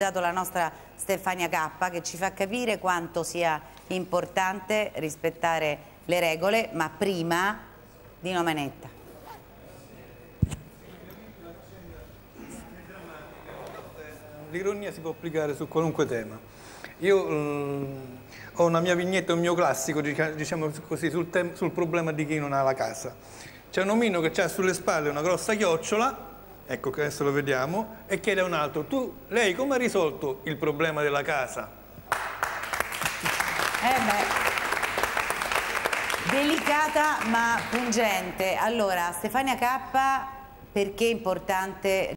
dato la nostra Stefania K che ci fa capire quanto sia importante rispettare le regole, ma prima Dino Manetta. L'ironia si può applicare su qualunque tema. Io um, ho una mia vignetta, un mio classico, diciamo così, sul, sul problema di chi non ha la casa. C'è un omino che ha sulle spalle una grossa chiocciola ecco che adesso lo vediamo, e chiede a un altro, tu, lei come ha risolto il problema della casa? Eh beh. Delicata ma pungente. Allora, Stefania K, perché è importante